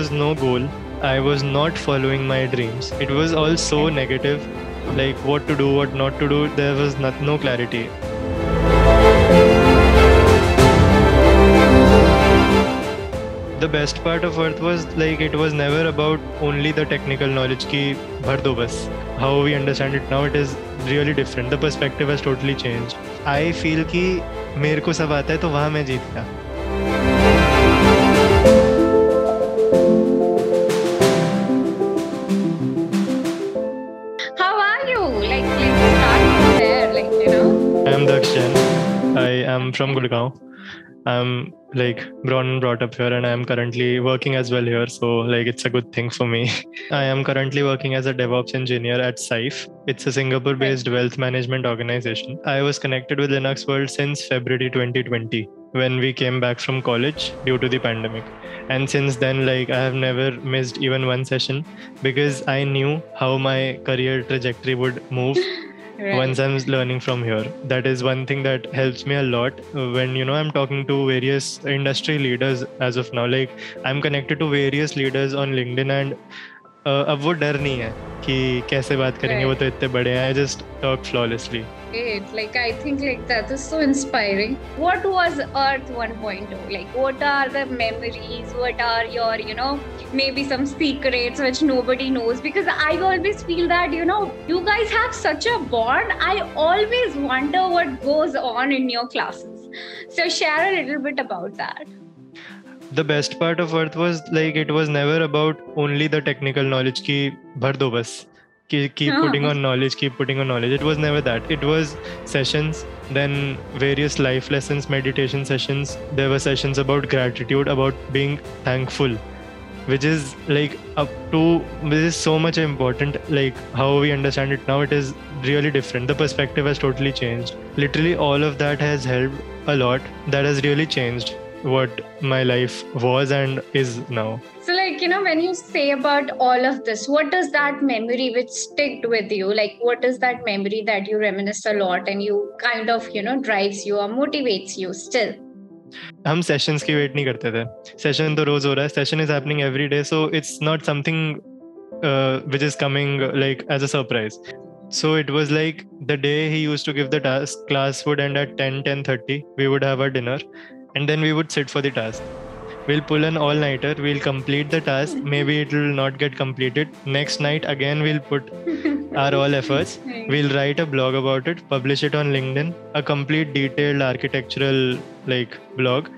was no goal. I was not following my dreams. It was all so negative, like what to do, what not to do. There was not, no clarity. The best part of Earth was like it was never about only the technical knowledge ki bhar do bas. How we understand it now, it is really different. The perspective has totally changed. I feel कि मेरे को सब आता है तो वहाँ मैं जीत गया know. I am from Gurgaon. I'm like born and brought up here, and I am currently working as well here. So like it's a good thing for me. I am currently working as a DevOps engineer at Syfe. It's a Singapore-based wealth management organization. I was connected with Linux World since February 2020 when we came back from college due to the pandemic. And since then, like I have never missed even one session because I knew how my career trajectory would move Right. once i'm learning from here that is one thing that helps me a lot when you know i'm talking to various industry leaders as of now like i'm connected to various leaders on linkedin and uh, अब वो डर नहीं है कि कैसे बात करेंगे वो तो इतने बड़े हैं I just talk flawlessly Great. Like, I think like that is so inspiring. What was ARTH 1.0? Like, what are the memories? What are your, you know, maybe some secrets which nobody knows? Because I always feel that, you know, you guys have such a bond. I always wonder what goes on in your classes. So, share a little bit about that. the best part of ARTH was like it was never about only the technical knowledge ki bhar do bas Ki- keep Ah. putting on knowledge keep putting on knowledge. It was never that. It was sessions then various life lessons meditation sessions. There were sessions about gratitude about being thankful which is like up to this is so much important like how we understand it now it is really different. The perspective has totally changed. Literally all of that has helped a lot. That has really changed what my life was and is now like, you know, when you say about all of this, what is that memory which sticked with you? Like, what is that memory that you reminisce a lot and you kind of, you know, drives you or motivates you still? हम sessions की wait नहीं करते थे session तो रोज हो रहा है session is happening every day so it's not something which is coming like as a surprise so it was like the day he used to give the task class would end at 10 10:30 we would have our dinner and then we would sit for the task We'll pull an all nighter we'll complete the task maybe it will not get completed next night again we'll put our all efforts we'll write a blog about it publish it on linkedin a complete detailed architectural like blog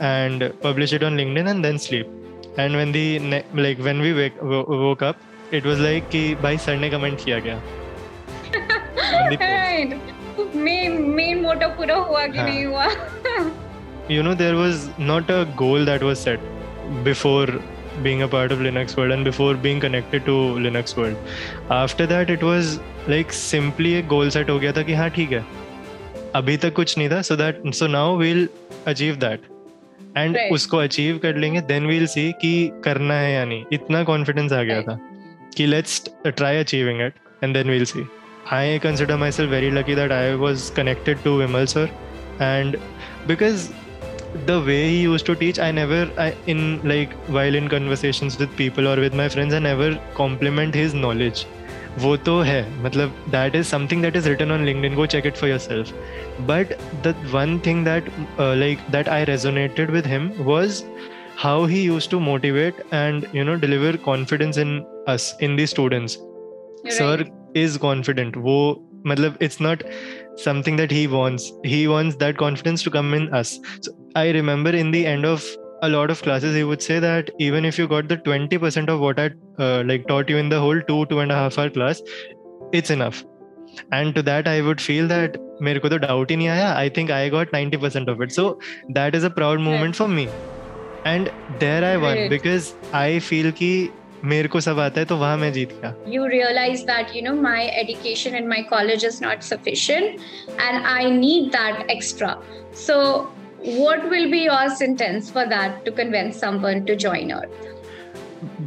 and publish it on linkedin and then sleep and when the ne- like when we wake, wo- woke up it was like कि भाई sir ने comment किया गया. Main main motor पूरा हुआ कि हाँ. नहीं हुआ? you know there was not a goal that was set before being a part of linux world and before being connected to linux world after that it was like simply एक goal set हो गया था कि हाँ ठीक है अभी तक कुछ नहीं था so that so now we'll achieve that and Right. उसको अचीव कर लेंगे then we'll see कि करना है या नहीं इतना कॉन्फिडेंस आ गया Right. था कि let's try achieving it and then we'll see I consider myself very lucky that I was connected to Vimal sir and because the way he used to teach i never I, in like while in conversations with people or with my friends i never compliment his knowledge वो तो है मतलब that is something that is written on linkedin go check it for yourself but the one thing that uh, like that i resonated with him was how he used to motivate and you know deliver confidence in us in the students sir Right. is confident wo matlab it's not something that he wants he wants that confidence to come in us so i remember in the end of a lot of classes he would say that even if you got the 20% of what i uh, like taught you in the whole two two and a half hour class it's enough and to that i would feel that मेरे को तो doubt ही नहीं आया i think i got 90% of it so that is a proud moment for me and there i won Right. because i feel कि मेरे को सब आता है तो वहां मैं जीत गया you realize that you know my education in my college is not sufficient and i need that extra so what will be your sentence for that to convince someone to join ARTH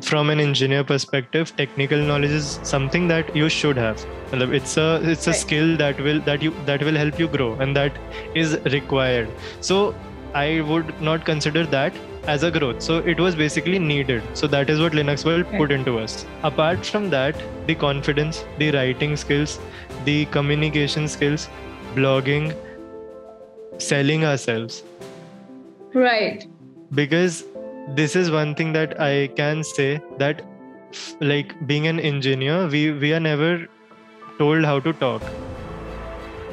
from an engineer perspective technical knowledge is something that you should have. it's a it's a Right. skill that will that you that will help you grow and that is required. So i would not consider that as a growth. So it was basically needed. So that is what linux world put into us. Apart from that the confidence the writing skills the communication skills blogging selling ourselves Right. because this is one thing that i can say that like being an engineer we we are never told how to talk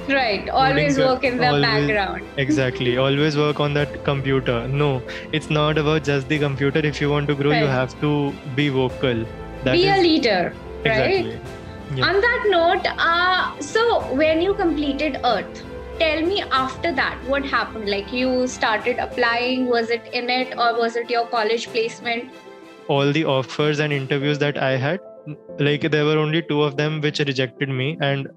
Right. Always work in the always- background. exactly always work on that computer no it's not about just the computer if you want to grow you have to be vocal That Be a is- leader. Right. exactly Yeah. On that note, uh, so when you completed ARTH, tell me after that what happened. Like you started applying. Was it in it or was it your college placement? all the offers and interviews that i had like there were only two of them which rejected me and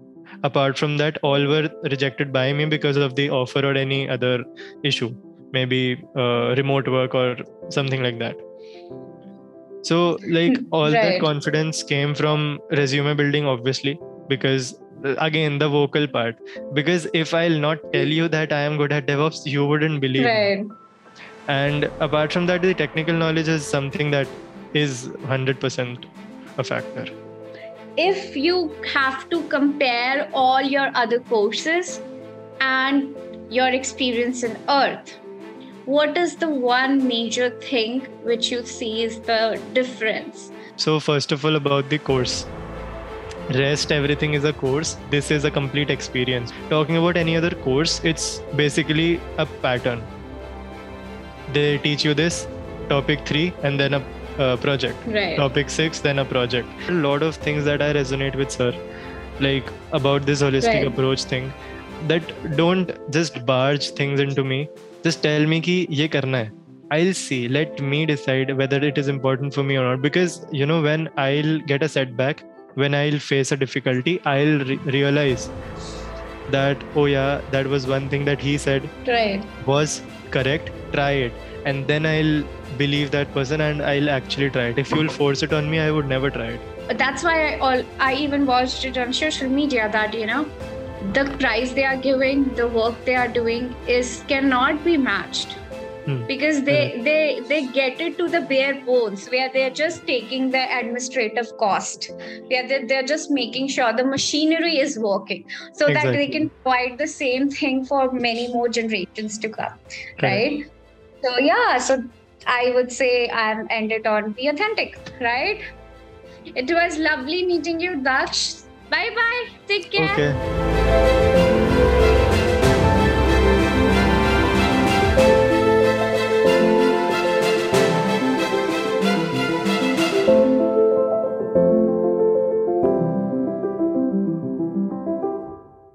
apart from that all were rejected by me because of the offer or any other issue maybe uh, remote work or something like that so like all that confidence came from resume building obviously because again the vocal part because if i'll not tell you that i am good at devops you wouldn't believe me Right. and apart from that the technical knowledge is something that is 100% a factor If you have to compare all your other courses and your experience in ARTH, what is the one major thing which you see is the difference? so first of all about the course rest everything is a course. This is a complete experience. Talking about any other course it's basically a pattern. They teach you this topic 3 and then a uh, project. Right. topic 6 then a project. A lot of things that i resonate with sir like about this holistic Right. approach thing that don't just barge things into me. Just tell me ki ye karna hai i'll see. Let me decide whether it is important for me or not. Because you know when i'll get a setback when i'll face a difficulty i'll re- realize that oh yeah that was one thing that he said Right. was correct try it and then i'll believe that person and i'll actually try it if you'll force it on me i would never try it But that's why I all I even watched it on social media that you know the price they are giving, the work they are doing is cannot be matched. Hmm. Because they they they get it to the bare bones where they're just taking the administrative cost. Where they, they're just making sure the machinery is working so that they can provide the same thing for many more generations to come. Correct. Right? So yeah, so I would say I'm ended on be authentic, right? It was lovely meeting you, Daksh. Bye bye. Take care. okay